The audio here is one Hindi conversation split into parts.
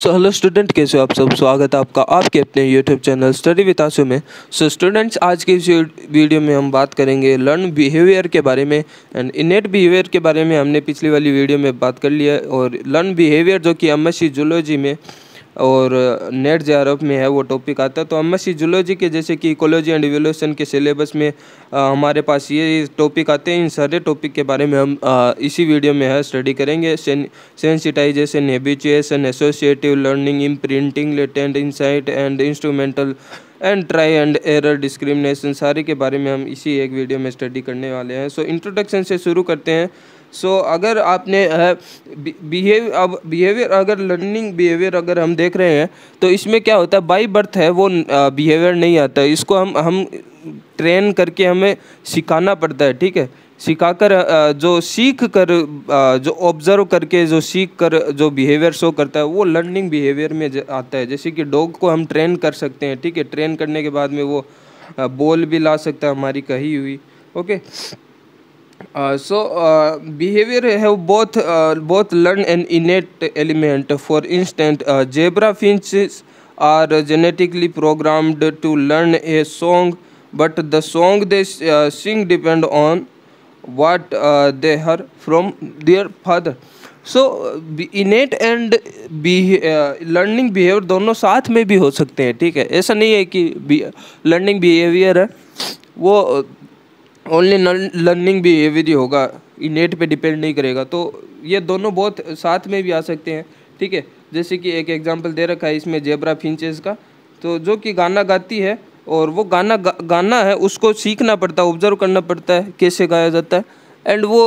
सो हेलो स्टूडेंट कैसे हो आप सब? स्वागत है आपका आपके अपने YouTube channel study with Ashu में। सो so, स्टूडेंट्स आज के इस वीडियो में हम बात करेंगे लर्न बिहेवियर के बारे में। एंड इनेट बिहेवियर के बारे में हमने पिछली वाली वीडियो में बात कर लिया और लर्न बिहेवियर जो कि एम एस जूलॉजी में और नेट जे में है वो टॉपिक आता है। तो एम एस जूलॉजी के जैसे कि इकोलॉजी एंड इवोल्यूशन के सिलेबस में आ, हमारे पास ये टॉपिक आते हैं। इन सारे टॉपिक के बारे में हम आ, इसी वीडियो में है स्टडी करेंगे। Sensitization habituation associative learning imprinting latent insight and instrumental and try and error discrimination सारे के बारे में हम इसी एक वीडियो में स्टडी करने वाले हैं। सो so, इंट्रोडक्शन से शुरू करते हैं। सो so, अगर आपने बिहेव अब बिहेवियर अगर लर्निंग बिहेवियर अगर हम देख रहे हैं तो इसमें क्या होता है बाई बर्थ है वो बिहेवियर नहीं आता। इसको हम हम ट्रेन करके हमें सिखाना पड़ता है ठीक है? सिखाकर जो सीख कर जो ऑब्ज़र्व करके जो सीख कर जो बिहेवियर शो करता है वो लर्निंग बिहेवियर में आता है। जैसे कि डॉग को हम ट्रेन कर सकते हैं ठीक है? ट्रेन करने के बाद में वो बोल भी ला सकता है हमारी कही हुई okay? So uh, behavior have both uh, both learn and innate element for instance uh, zebra finches are genetically programmed to learn a song but the song they uh, sing depend on what uh, they heard from their father so innate and learning behaviour दोनों साथ में भी हो सकते हैं ठीक है ऐसा नहीं है कि लर्निंग बिहेवियर है वो ओनली लर्निंग एवरी होगा नेट पे डिपेंड नहीं करेगा। तो ये दोनों बहुत साथ में भी आ सकते हैं ठीक है? जैसे कि एक एग्जांपल दे रखा है इसमें जेबरा फिंचेस का। तो जो कि गाना गाती है और वो गाना गा, गाना है उसको सीखना पड़ता है ऑब्ज़र्व करना पड़ता है कैसे गाया जाता है। एंड वो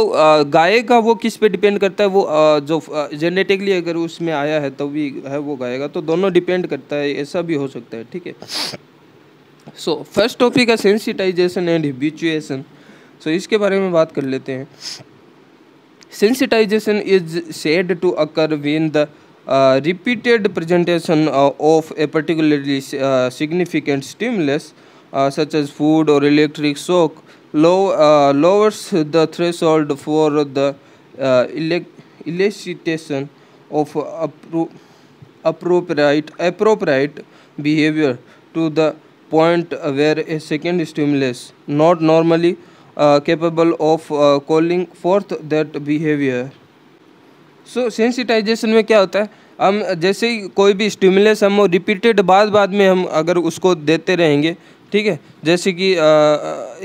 गाएगा वो किस पे डिपेंड करता है वो जो जेनेटिकली अगर उसमें आया है तो भी है वो गाएगा। तो दोनों डिपेंड करता है ऐसा भी हो सकता है ठीक है? सो फ़र्स्ट टॉपिक है सेंसिटाइजेशन एंड हिबिचुएशन सो इसके बारे में बात कर लेते हैं। Sensitization is said to occur when the repeated presentation of a particularly significant stimulus such as food और electric shock lowers the threshold for the elicitation of appropriate appropriate behavior to the point where a second stimulus not normally uh, capable of uh, calling forth that behavior. So so, sensitization में क्या होता है? हम जैसे ही कोई भी स्टिमुलस हम रिपीटेड बाद बाद में हम अगर उसको देते रहेंगे ठीक है? जैसे कि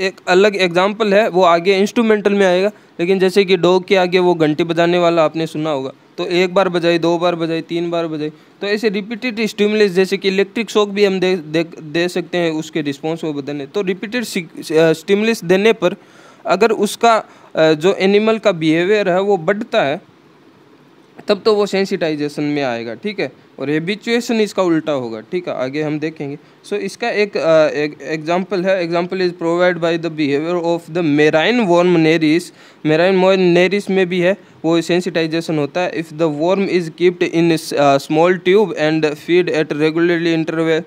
एक अलग एग्जांपल है वो आगे इंस्ट्रूमेंटल में आएगा लेकिन जैसे कि डॉग के आगे वो घंटी बजाने वाला आपने सुना होगा। तो एक बार बजाई दो बार बजाई तीन बार बजाई तो ऐसे रिपीटेड स्टिमुलस जैसे कि इलेक्ट्रिक शॉक भी हम दे दे, दे सकते हैं उसके रिस्पॉन्स को बदलने तो रिपीटेड स्टिमुलस देने पर अगर उसका जो एनिमल का बिहेवियर है वो बढ़ता है तब तो वो सेंसिटाइजेशन में आएगा ठीक है? और हेबिचुएशन इसका उल्टा होगा ठीक है? आगे हम देखेंगे। सो so, इसका एक एग्जांपल है। Example is provide by the behaviour of the marine worm Nereis marine Nereis में भी है वो सेंसिटाइजेशन होता है। If the worm is keeped in small tube and feed at regularly interval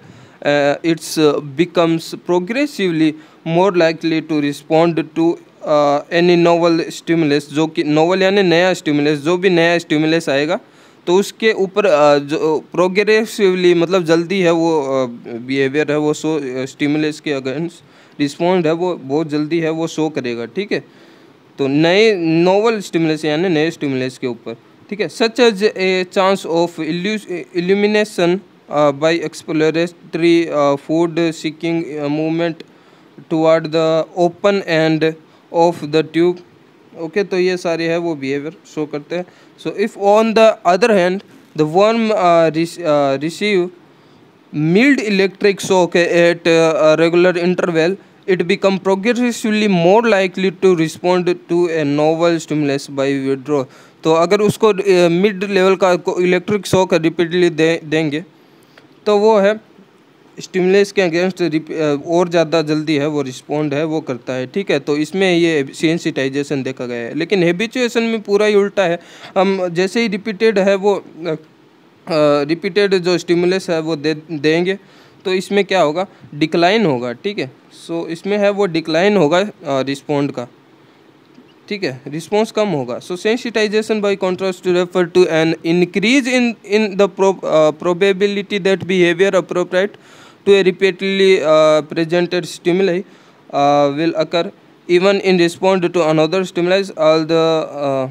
its becomes progressively more likely to respond to any novel stimulus जो कि नोवल यानी नया स्टिमुलस जो भी नया स्टिमुलस आएगा तो उसके ऊपर जो प्रोग्रेसिवली मतलब जल्दी है वो बिहेवियर है, वो शो स्टिमुलस के अगेंस्ट रिस्पॉन्ड है, वो बहुत जल्दी है, वो शो करेगा, ठीक है? तो नए नोवल स्टिमुलस यानी नए स्टिमुलस के ऊपर, ठीक है? Such as a chance of illumination by exploratory food seeking movement toward the open end of the tube okay तो ये सारे है वो बिहेवियर शो करते हैं। So if on the other hand the worm receive mild electric shock at regular interval it become progressively more likely to respond to a novel stimulus by withdrawal. तो अगर उसको मिड uh, लेवल का इलेक्ट्रिक शॉक रिपीटली दे देंगे तो वो है स्टिमुलस के अगेंस्ट और ज़्यादा जल्दी है, वो रिस्पॉन्ड है, वो करता है, ठीक है? तो इसमें ये सेंसिटाइजेशन देखा गया है। लेकिन हेबिचुएशन में पूरा ही उल्टा है। हम जैसे ही रिपीटेड है, वो रिपीटेड जो स्टिमुलस है, वो दे, देंगे। तो इसमें क्या होगा? डिक्लाइन होगा, ठीक है? सो इसमें है वो डिक्लाइन होगा रिस्पॉन्ड का। ठीक है? रिस्पॉन्स कम होगा। So sensitization by contrast refer to an increase in in the probability that behaviour appropriate to a repeatedly presented stimuli will occur even in response to another stimulus all the uh,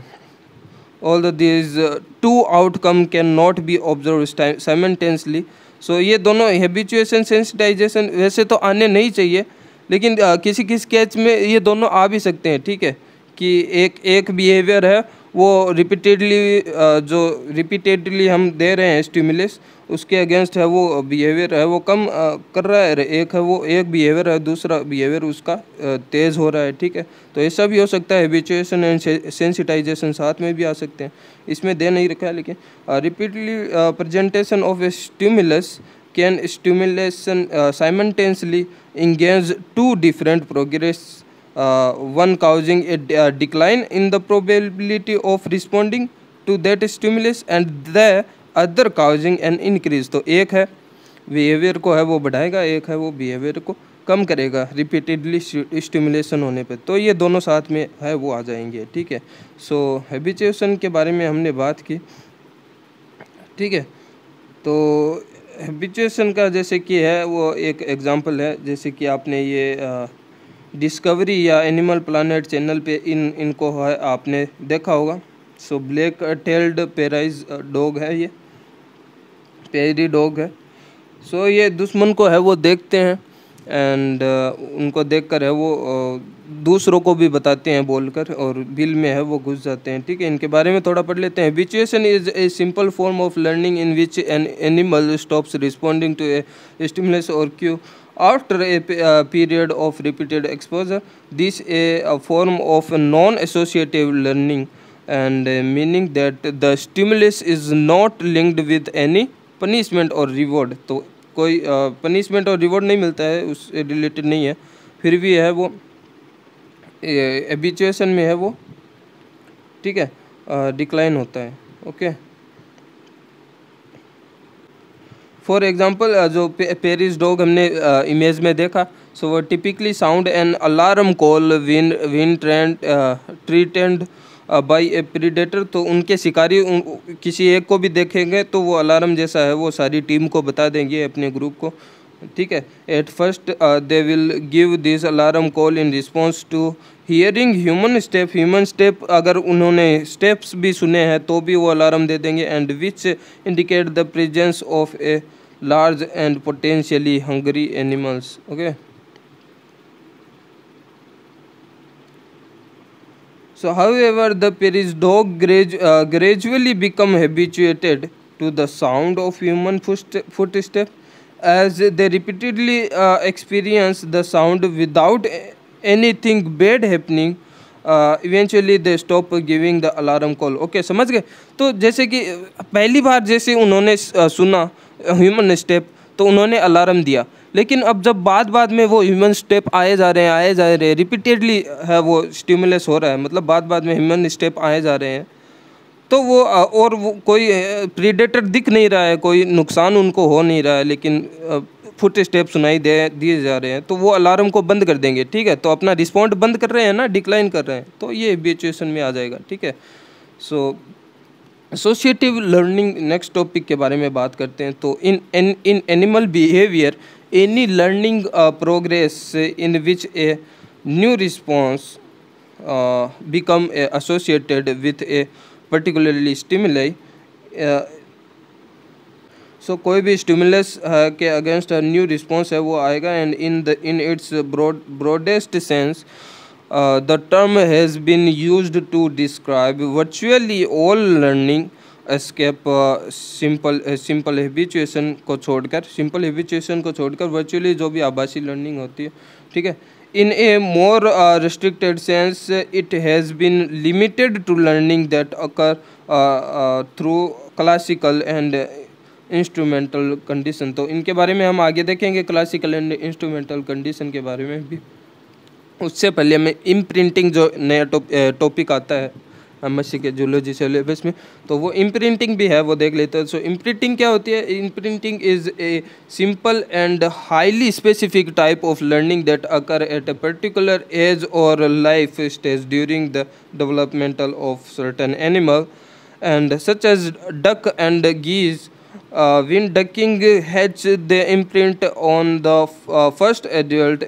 all the these uh, two outcome cannot be observed simultaneously so, ये दोनों हैबिचुएशन सेंसिटाइजेशन वैसे तो आने नहीं चाहिए लेकिन uh, किसी किसी केच में ये दोनों आ भी सकते हैं ठीक है कि एक एक बिहेवियर है वो रिपीटेडली जो रिपीटेडली हम दे रहे हैं स्टिमुलस उसके अगेंस्ट है वो बिहेवियर है, वो कम कर रहा है। एक है वो, एक बिहेवियर है, दूसरा बिहेवियर उसका तेज़ हो रहा है, ठीक है? तो ऐसा भी हो सकता है हैबिचुएशन एंड सेंसिटाइजेशन साथ में भी आ सकते हैं। इसमें दे नहीं रखा है, लेकिन repeatedly presentation of a stimulus can stimulation simultaneously engage to different progress causing a, a decline in the probability of responding to that stimulus and the other causing an increase. तो एक है बिहेवियर को है वो बढ़ाएगा एक है वो बिहेवियर को कम करेगा रिपीटेडली स्टिमुलेशन होने पे। तो ये दोनों साथ में है वो आ जाएँगे ठीक है? सो हैबिचुएसन के बारे में हमने बात की ठीक है? तो हैबिचुएशन का जैसे कि है वो एक एग्जांपल है जैसे कि आपने ये आ, डिस्कवरी या एनिमल प्लानट चैनल पे इन इनको है आपने देखा होगा। So black tailed prairie dog है ये। पेरी डॉग है। सो ये दुश्मन को है वो देखते हैं। एंड uh, उनको देखकर है वो uh, दूसरों को भी बताते हैं बोलकर और बिल में है वो घुस जाते हैं। ठीक है इनके बारे में थोड़ा पढ़ लेते हैं। Habituation is a simple form of learning in which an animal stops responding to a stimulus और cue after a uh, period of repeated exposure this a, a form of non-associative learning and uh, meaning that the stimulus is not linked with any punishment or reward तो कोई uh, और रिवॉर्ड नहीं मिलता है उससे रिलेटेड नहीं है फिर भी है वो एबिचुएशन में है वो ठीक है डिक्लाइन uh, होता है ओके okay? फॉर एग्जांपल जो पेरिस डॉग हमने इमेज uh, में देखा सो वो typically sound an alarm call when when threat threatened by a predator तो उनके शिकारी उन, किसी एक को भी देखेंगे तो वो अलार्म जैसा है वो सारी टीम को बता देंगे अपने ग्रुप को। ठीक है? At first they will give this alarm call in response to hearing human step human step अगर उन्होंने स्टेप्स भी सुने हैं तो भी वो अलार्म दे देंगे and which indicate the presence of a large and potentially hungry animals okay so however the Paris dog uh, gradually become habituated to the sound of human footsteps as they repeatedly uh, experience the sound without anything bad happening eventually they stop giving the alarm call okay समझ गए तो जैसे कि पहली बार जैसे उन्होंने सुना ह्यूमन स्टेप तो उन्होंने अलार्म दिया। लेकिन अब जब बाद बाद में वो ह्यूमन स्टेप आए जा रहे हैं, आए जा रहे हैं रिपीटेडली है वो स्टिमुलस हो रहा है मतलब बाद बाद में ह्यूमन स्टेप आए जा रहे हैं तो वो, और वो कोई प्रीडेटर दिख नहीं रहा है, कोई नुकसान उनको हो नहीं रहा है, लेकिन फुट स्टेप सुनाई दे, दिए जा रहे हैं तो वो अलार्म को बंद कर देंगे, ठीक है? तो अपना रिस्पॉन्ड बंद कर रहे हैं ना डिक्लाइन कर रहे हैं तो ये एबिचुएशन में आ जाएगा, ठीक है? So associative learning next topic के बारे में बात करते हैं। तो in in animal behaviour any learning progress in which a new response become associated with a particularly stimuli so कोई भी स्टिमुलस है के अगेंस्ट न्यू रिस्पॉन्स है, वो आएगा and in the in it's broad broadest sense the term has been use to describe virtually all learning escape simple simple habituation को छोड़कर सिंपल हैबिचुएशन को छोड़कर वर्चुअली जो भी आभासी लर्निंग होती है ठीक है? In a more uh, restricted sense it has been limited to learning that occur uh, uh, through classical and instrumental condition तो इनके बारे में हम आगे देखेंगे क्लासिकल एंड इंस्ट्रूमेंटल कंडीशन के बारे में भी। उससे पहले हमें इम्प्रिंटिंग जो नया टॉपिक आता है एम एस सी के जूलॉजी सिलेबस में तो वो इम्प्रिंटिंग भी है वो देख लेते हैं। सो इम्प्रिंटिंग क्या होती है? Imprinting is a simple and highly specific type of learning that occur at a particular age और life stage during the developmental of certain animal and such as duck and geese Uh, when ducking hatch, they imprint on the uh, first adult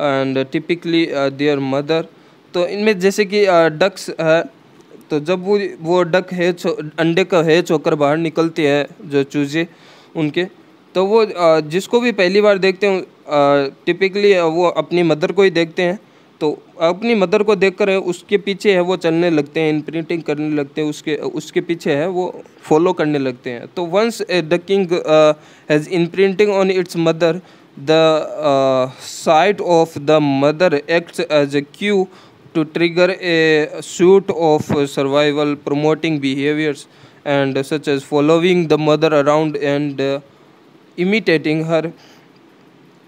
and typically uh, mother तो इनमें जैसे कि डक्स है तो जब वो वो डक हैच अंडे का हैच होकर बाहर निकलते हैं जो चूजे उनके तो वो जिसको भी पहली बार देखते हैं टिपिकली वो अपनी मदर को ही देखते हैं। तो अपनी मदर को देखकर उसके पीछे है वो चलने लगते हैं इम्प्रिंटिंग करने लगते हैं उसके उसके पीछे है वो फॉलो करने लगते हैं। तो once the king has imprinting on its mother the sight of the mother acts as a cue to trigger a suite of survival promoting behaviours and such as following the mother around and imitating her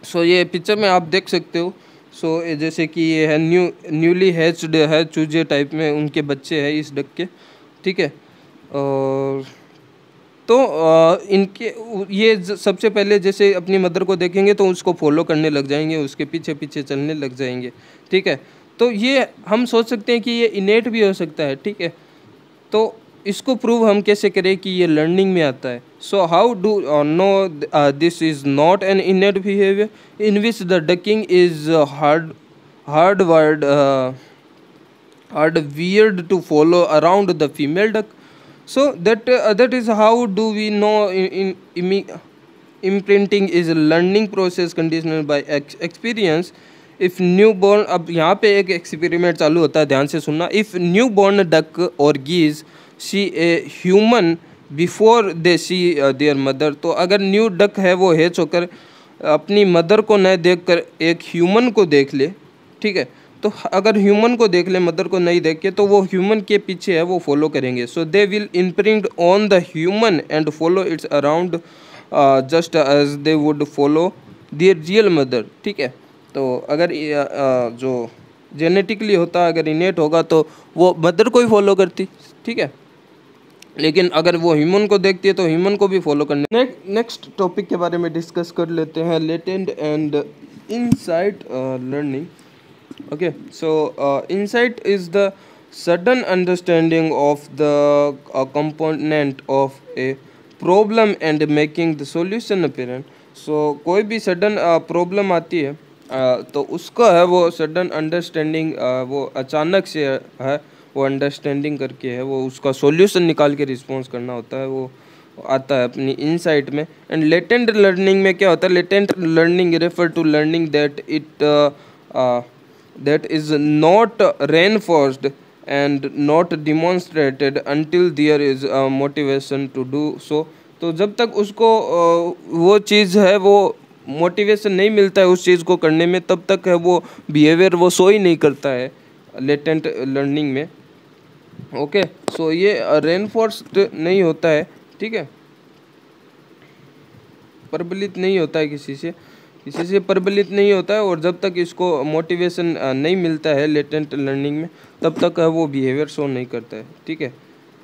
so ये पिक्चर में आप देख सकते हो। सो so, जैसे कि ये है न्यू न्यूली हैच्ड है चूजे टाइप में उनके बच्चे हैं इस डक के। ठीक है? और तो इनके ये सबसे पहले जैसे अपनी मदर को देखेंगे तो उसको फॉलो करने लग जाएँगे, उसके पीछे पीछे चलने लग जाएँगे, ठीक है? तो ये हम सोच सकते हैं कि ये इनेट भी हो सकता है, ठीक है? तो इसको प्रूव हम कैसे करें कि ये लर्निंग में आता है? So how do know this is not an innate behaviour in which the duckling is hard hard word hard wired to follow around the female duck so that uh, that is how do we know in, in imprinting is a learning process conditional by ex experience? If new born अब यहाँ पे एक एक्सपेरिमेंट चालू होता है ध्यान से सुनना। इफ़ न्यू बॉर्न डक और geese see a human before they see their mother तो अगर न्यू डक है वो हेच होकर अपनी मदर को न देख कर एक ह्यूमन को देख ले ठीक है? तो अगर ह्यूमन को देख ले मदर को नहीं देख के तो वो ह्यूमन के पीछे है वो फॉलो करेंगे। So they will imprint on the human and follow its around just as they would follow their real mother ठीक है? तो अगर uh, uh, जो जेनेटिकली होता अगर इनेट होगा तो वो मदर को ही फॉलो करती ठीक है? लेकिन अगर वो ह्यूमन को देखती है तो ह्यूमन को भी फॉलो करने। नेक्स्ट टॉपिक के बारे में डिस्कस कर लेते हैं latent and insight learning okay so uh, insight is the sudden understanding of the uh, component of a problem and making the solution apparent. So कोई भी सडन प्रॉब्लम uh, आती है uh, तो उसका है वो सडन अंडरस्टैंडिंग uh, वो अचानक से है वो अंडरस्टैंडिंग करके है वो उसका सॉल्यूशन निकाल के रिस्पॉन्स करना होता है वो आता है अपनी इनसाइट में। एंड लेटेंट लर्निंग में क्या होता है? Latent learning refer to learning that it that is not reinforced and not demonstrated until there is a motivation to do so. तो जब तक उसको वो चीज़ है, वो मोटिवेशन नहीं मिलता है उस चीज़ को करने में, तब तक है वो बिहेवियर वो सो ही नहीं करता है लेटेंट लर्निंग में। ओके सो ये रेनफोर्स्ड नहीं होता है, ठीक है? प्रबलित नहीं होता है किसी से। किसी से प्रबलित नहीं होता है और जब तक इसको मोटिवेशन नहीं मिलता है लेटेंट लर्निंग में तब तक वो बिहेवियर शो नहीं करता है ठीक है?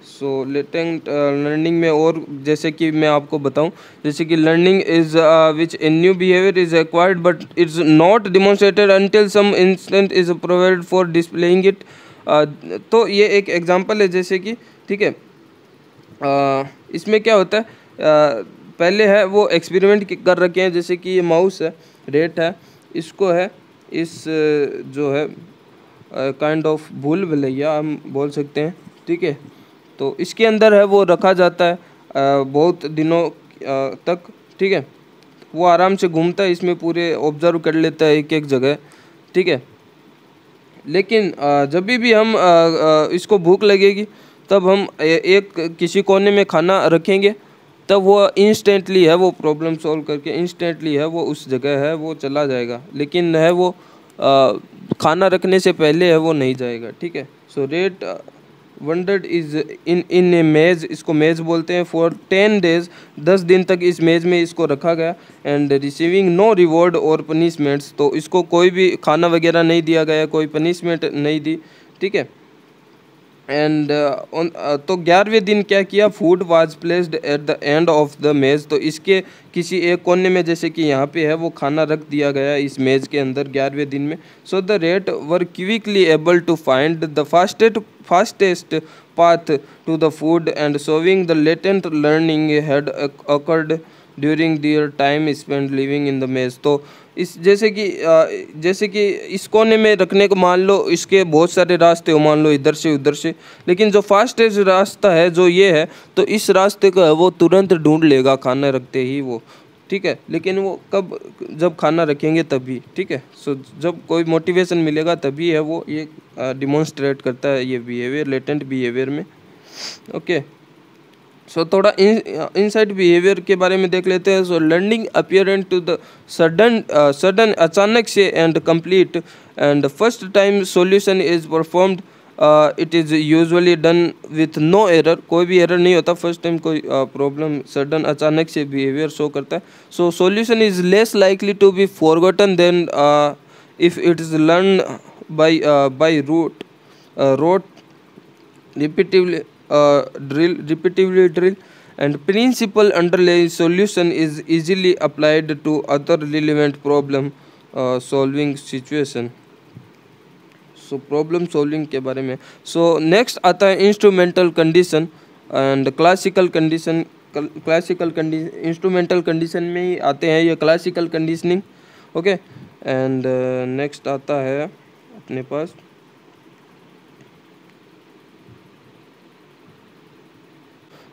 सो लेटेंट लर्निंग में और जैसे कि मैं आपको बताऊँ जैसे कि learning is which a new behaviour is acquired but it's not demonstrated until some instant is provide for displaying it तो ये एक एग्जांपल है जैसे कि ठीक है? uh, इसमें क्या होता है? uh, पहले है, वो एक्सपेरिमेंट कर रखे हैं, जैसे कि ये माउस है रेट है, इसको है, इस जो है काइंड ऑफ़ भूल भलैया हम बोल सकते हैं, ठीक है? तो इसके अंदर है, वो रखा जाता है बहुत दिनों तक, ठीक है? वो आराम से घूमता है, इसमें पूरे ऑब्ज़र्व कर लेता है एक एक जगह, ठीक है? लेकिन जब भी हम इसको भूख लगेगी, तब हम एक किसी कोने में खाना रखेंगे तब वो इंस्टेंटली है वो प्रॉब्लम सॉल्व करके इंस्टेंटली है वो उस जगह है वो चला जाएगा। लेकिन है वो आ, खाना रखने से पहले है वो नहीं जाएगा ठीक है? So rat wandered is in in a maze इसको मेज बोलते हैं। फॉर टेन डेज़ दस दिन तक इस मेज में इसको रखा गया। एंड रिसीविंग नो रिवॉर्ड और पनिशमेंट्स तो इसको कोई भी खाना वगैरह नहीं दिया गया कोई पनिशमेंट नहीं दी ठीक है? एंड uh, uh, तो ग्यारहवें दिन क्या किया? Food was placed at the end of the maze तो इसके किसी एक कोने में जैसे कि यहाँ पे है वो खाना रख दिया गया इस मेज के अंदर ग्यारहवें दिन में। So the rat were quickly able to find the fastest fastest path to the food and showing the latent learning had occurred. During their time spend living in the maze तो इस जैसे कि जैसे कि इस कोने में रखने को मान लो, इसके बहुत सारे रास्ते हो, मान लो इधर से, उधर से। लेकिन जो फास्टेस्ट रास्ता है, जो ये है तो इस रास्ते का है वो तुरंत ढूंढ लेगा, खाना रखते ही वो। ठीक है? लेकिन वो कब, जब खाना रखेंगे तभी। ठीक है? सो जब कोई मोटिवेशन मिलेगा, तभी है वो ये डिमॉन्स्ट्रेट करता है ये बिहेवियर लेटेंट बिहेवियर में। ओके सो so, थोड़ा इन इनसाइड बिहेवियर के बारे में देख लेते हैं। So learning apparent to the sudden sudden अचानक से and complete and first time solution is performed it is usually done with no error कोई भी एरर नहीं होता। फ़र्स्ट टाइम कोई प्रॉब्लम uh, सडन अचानक से बिहेवियर शो करता है। So solution is less likely to be forgotten than if it is learn by by rote rote repetitively drill repetitively drill and principle underlying solution is easily applied to other relevant problem uh, solving situation so problem solving के बारे में सो so, नेक्स्ट आता है instrumental condition and classical condition classical condition instrumental condition में ही आते हैं ये classical conditioning okay and next आता है अपने पास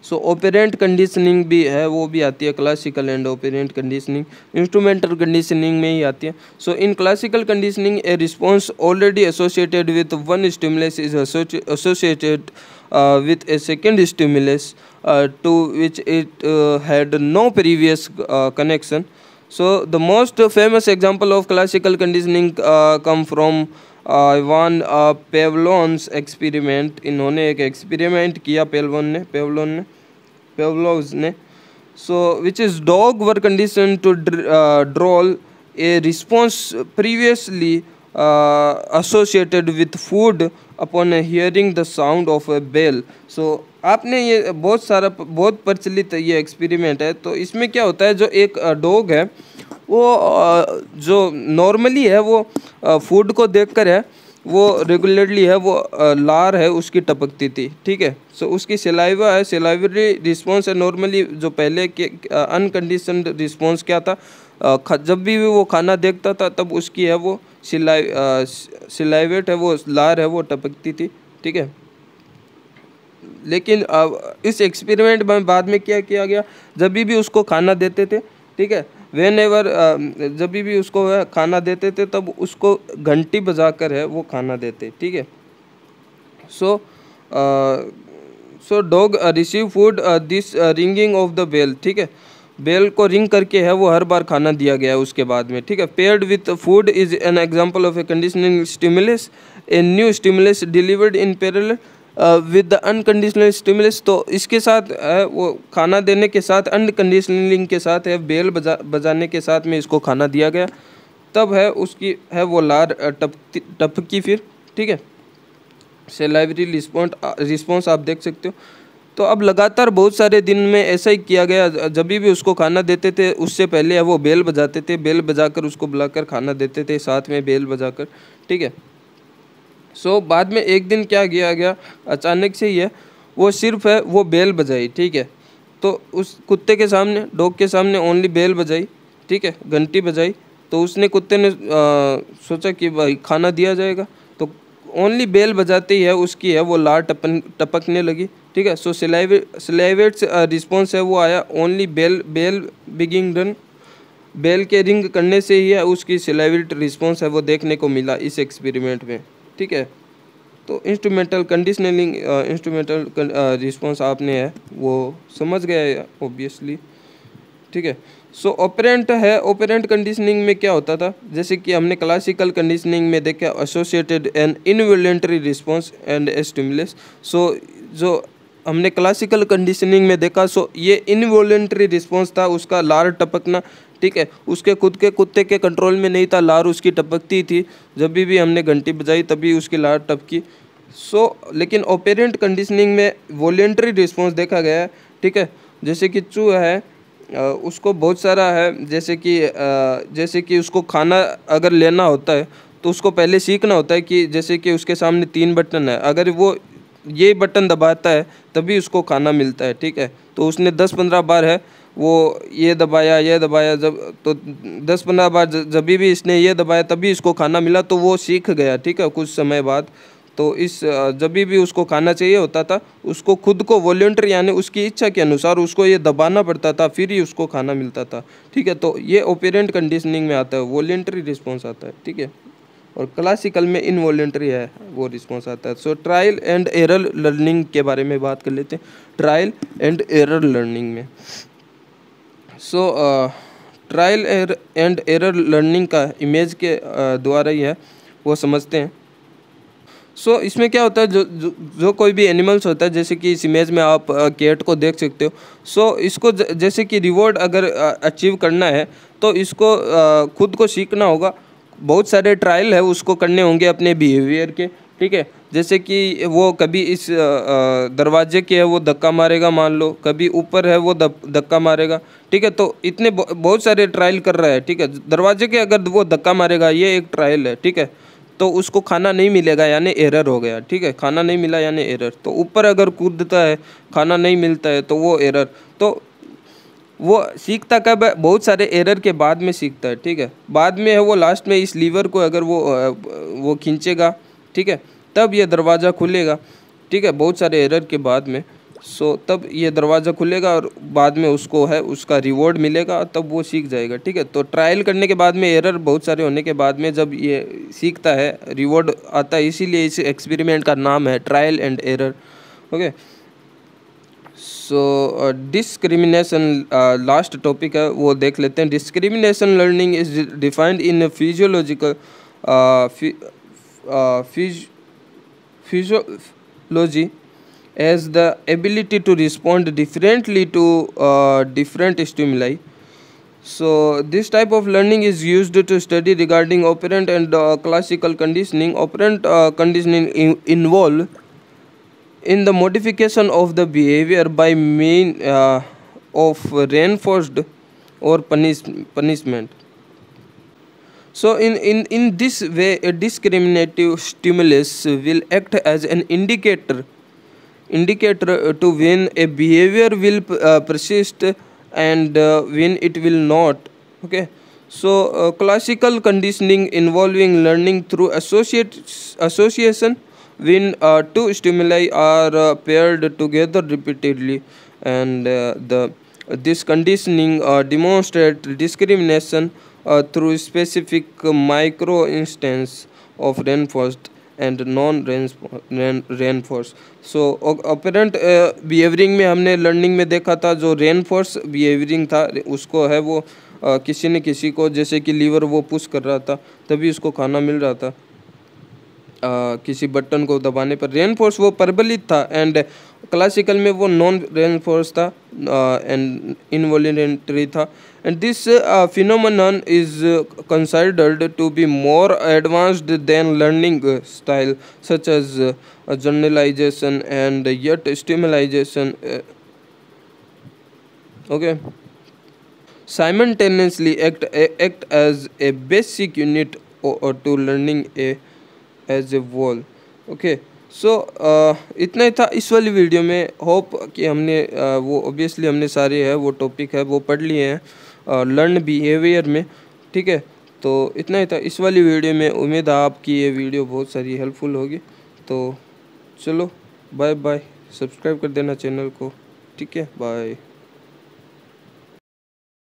सो ओपेरेंट कंडीशनिंग भी है, वो भी आती है classical and operant conditioning instrumental conditioning में ही आती है। So in classical conditioning a response already associated with one stimulus is associated with a second stimulus to which it had no previous connection so the most famous example of classical conditioning come from one Pavlov's experiment इन्होंने एक एक्सपेरिमेंट किया पेलवन ने पेवलोन ने। Pavlov's ne so which is dog were conditioned to uh, draw a response previously uh, associated with food upon hearing the sound of a bell so आपने ये बहुत सारा बहुत प्रचलित ये एक्सपेरिमेंट है तो इसमें क्या होता है जो एक डॉग है वो जो नॉर्मली है वो फ़ूड को देखकर है वो रेगुलरली है, वो लार है, उसकी टपकती थी, ठीक है? सो उसकी सिलाइवा है सिलाइवरी रिस्पॉन्स है नॉर्मली जो पहले के अनकंडीशन रिस्पॉन्स क्या था? जब भी वो खाना देखता था, तब उसकी है वो सिलाई सिलाइवेट है, वो लार है, वो टपकती थी, ठीक है? लेकिन इस एक्सपेरिमेंट में बाद में क्या किया गया? जब भी उसको खाना देते थे, ठीक है? वेन एवर जब भी उसको खाना देते थे, तब उसको घंटी बजा कर है, वो खाना देते, ठीक है? So so dog receive food this ringing of the bell ठीक है? बेल को रिंग करके है, वो हर बार खाना दिया गया है उसके बाद में, ठीक है? Paired with food is an example of a conditioning stimulus a new stimulus delivered in parallel with the unconditional stimulus तो इसके साथ है वो खाना देने के साथ अनकंडीशनलिंग के साथ है, बेल बजा, बजाने के साथ में इसको खाना दिया गया। तब है उसकी, है वो लार टपकी टपकी फिर, ठीक है? सेलाइवरी रिस्पॉन्ड रिस्पॉन्स आप देख सकते हो। तो अब लगातार बहुत सारे दिन में ऐसा ही किया गया जब भी उसको खाना देते थे, उससे पहले वो बेल बजाते थे, बेल बजाकर उसको बुलाकर खाना देते थे, साथ में बेल बजाकर, ठीक है? सो so, बाद में एक दिन क्या किया गया? अचानक से ही है वो सिर्फ़ है वो बेल बजाई ठीक है? तो उस कुत्ते के सामने डॉग के सामने ओनली बेल बजाई ठीक है? घंटी बजाई तो उसने कुत्ते ने आ, सोचा कि भाई खाना दिया जाएगा। तो ओनली बेल बजाते ही है उसकी है वो लार टपन टपकने लगी ठीक है? सो सिलाइवेट रिस्पॉन्स है वो आया only bell bell beginning run bell के रिंग करने से ही है उसकी सिलाइवेट रिस्पॉन्स है वो देखने को मिला इस एक्सपेरिमेंट में। ठीक है? तो इंस्ट्रूमेंटल कंडीशनलिंग इंस्ट्रूमेंटल रिस्पॉन्स आपने है, वो समझ गया ऑब्वियसली ठीक है? सो ऑपरेंट है ऑपरेंट कंडीशनिंग में क्या होता था? जैसे कि हमने क्लासिकल कंडीशनिंग में देखा associated and involuntary response and stimulus so जो हमने क्लासिकल कंडीशनिंग में देखा सो ये इनवॉलेंट्री रिस्पॉन्स था, उसका लार टपकना, ठीक है? उसके खुद के कुत्ते के कंट्रोल में नहीं था, लार उसकी टपकती थी। जब भी भी हमने घंटी बजाई, तभी उसकी लार टपकी। सो लेकिन ओपेरेंट कंडीशनिंग में वॉलेंट्री रिस्पॉन्स देखा गया है ठीक है? जैसे कि चू है उसको बहुत सारा है, जैसे कि जैसे कि उसको खाना अगर लेना होता है तो उसको पहले सीखना होता है कि जैसे कि उसके सामने तीन बटन है। अगर वो ये बटन दबाता है, तभी उसको खाना मिलता है, ठीक है? तो उसने दस पंद्रह बार है, वो ये दबाया ये दबाया, जब तो दस पंद्रह बार जब भी इसने ये दबाया, तभी इसको खाना मिला तो वो सीख गया, ठीक है, कुछ समय बाद। तो इस जब भी उसको खाना चाहिए होता था, उसको खुद को वॉल्टियर यानी उसकी इच्छा के अनुसार उसको ये दबाना पड़ता था, फिर ही उसको खाना मिलता था, ठीक है? तो ये ओपेरेंट कंडीशनिंग में आता है वॉल्टियरी रिस्पॉन्स आता है, ठीक है? और क्लासिकल में इनवॉलेंट्री है वो रिस्पॉन्स आता है। So trial and error learning के बारे में बात कर लेते हैं। ट्रायल एंड एरर लर्निंग में। So trial er and error learning का इमेज के द्वारा ही है वो समझते हैं। सो so, इसमें क्या होता है जो जो, जो कोई भी एनिमल्स होता है जैसे कि इस इमेज में आप कैट को देख सकते हो। सो so, इसको ज, जैसे कि रिवॉर्ड अगर अचीव करना है तो इसको खुद को सीखना होगा। बहुत सारे ट्रायल है, उसको करने होंगे अपने बिहेवियर के, ठीक है? जैसे कि वो कभी इस दरवाजे के है, वो धक्का मारेगा मान लो, कभी ऊपर है, वो धक्का मारेगा, ठीक है? तो इतने बहुत सारे ट्रायल कर रहा है, ठीक है? दरवाजे के अगर वो धक्का मारेगा, ये एक ट्रायल है, ठीक है? तो उसको खाना नहीं मिलेगा, यानी एरर हो गया, ठीक है? खाना नहीं मिला, यानी एरर तो ऊपर अगर कूदता है, खाना नहीं मिलता है तो वो एरर तो वो सीखता कब है? बहुत सारे एरर के बाद में सीखता है, ठीक है? बाद में है वो लास्ट में इस लीवर को अगर वो वो खींचेगा, ठीक है? तब ये दरवाज़ा खुलेगा, ठीक है? बहुत सारे एरर के बाद में। सो तब ये दरवाज़ा खुलेगा और बाद में उसको है, उसका रिवॉर्ड मिलेगा, तब वो सीख जाएगा, ठीक है? तो ट्रायल करने के बाद में एरर बहुत सारे होने के बाद में जब ये सीखता है रिवॉर्ड आता है, इसीलिए इस एक्सपेरिमेंट का नाम है trial and error okay so discrimination last topic है वो देख लेते हैं। Discrimination learning is defined in physiological physiology as the ability to respond differently to different stimuli so this type of learning is use to study regarding operant and classical conditioning operant conditioning involve in the modification of the behavior by mean uh, of reinforced or punish punishment. So in, in, in this way a discriminative stimulus will act as an indicator indicator to when a behavior will uh, persist and uh, when it will not okay so uh, classical conditioning involving learning through associate association when uh, two stimuli are uh, paired together repeatedly and uh, the this conditioning uh, demonstrate discrimination through specific micro instance of reinforced and non reinforce so operant behaviouring में हमने लर्निंग में देखा था जो रेन फोर्स बिहेवियरिंग था उसको है वो uh, किसी न किसी को जैसे कि लीवर वो पुश कर रहा था तभी उसको खाना मिल रहा था uh, किसी बटन को दबाने पर रेन फोर्स वो प्रबलित था एंड क्लासिकल में वो नॉन रेन फोर्स था. एंड इनवॉलेंट्री था and this phenomenon is considered to be more advanced than learning style such as generalisation and yet stimulisation okay simultaneously act act as a basic unit to learning a as a whole okay so इतना ही था इस वाली वीडियो में। होप कि हमने uh, वो ऑब्वियसली हमने सारे है वो टॉपिक है वो पढ़ लिए हैं लर्न बिहेवियर में ठीक है? तो इतना ही था इस वाली वीडियो में। उम्मीद है आपकी ये वीडियो बहुत सारी हेल्पफुल होगी। तो चलो बाय बाय सब्सक्राइब कर देना चैनल को। ठीक है? बाय